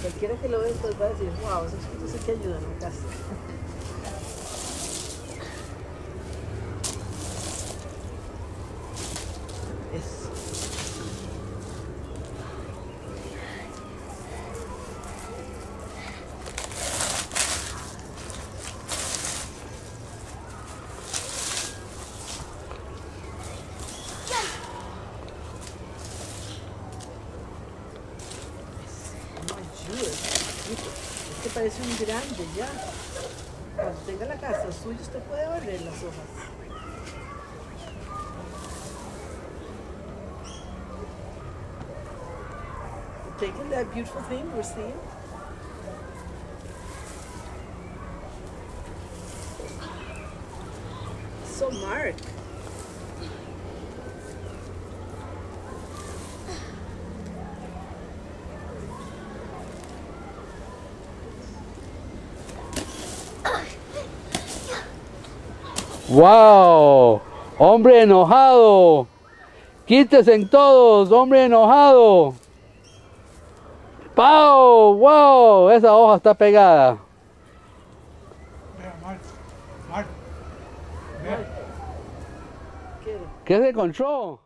Cualquiera que lo ve pues va a decir, wow, esos frutos sí que ayudan a chiquito. Este parece un grande ya. Cuando tenga la casa suya, usted puede barrer las hojas. Taking that beautiful thing we're seeing. So Mark. ¡Wow! ¡Hombre enojado! ¡Quítese en todos! ¡Hombre enojado! ¡Pau! ¡Wow! Esa hoja está pegada. ¿Qué se encontró?